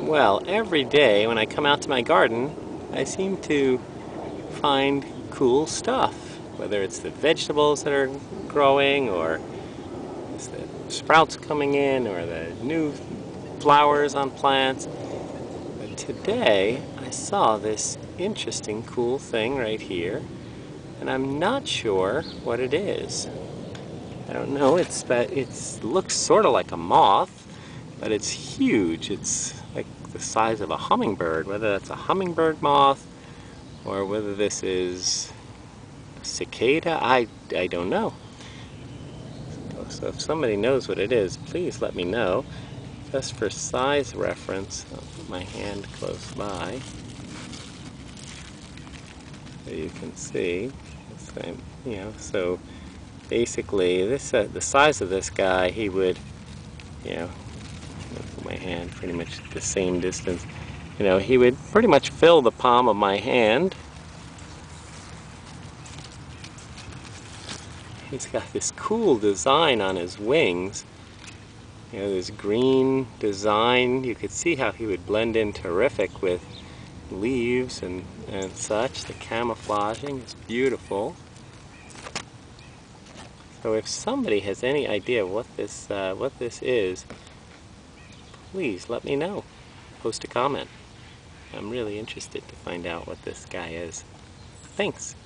Well, every day when I come out to my garden, I seem to find cool stuff. Whether it's the vegetables that are growing, or it's the sprouts coming in, or the new flowers on plants. But today, I saw this interesting, cool thing right here, and I'm not sure what it is. I don't know, it's, it looks sort of like a moth, but it's huge. It's like the size of a hummingbird, whether that's a hummingbird moth or whether this is cicada, I, I don't know. So if somebody knows what it is, please let me know. Just for size reference, I'll put my hand close by so you can see. You know, so basically this uh, the size of this guy, he would, you know, my hand pretty much the same distance. You know, he would pretty much fill the palm of my hand. He's got this cool design on his wings. You know, this green design. You could see how he would blend in terrific with leaves and, and such. The camouflaging is beautiful. So if somebody has any idea what this uh, what this is, please let me know. Post a comment. I'm really interested to find out what this guy is. Thanks.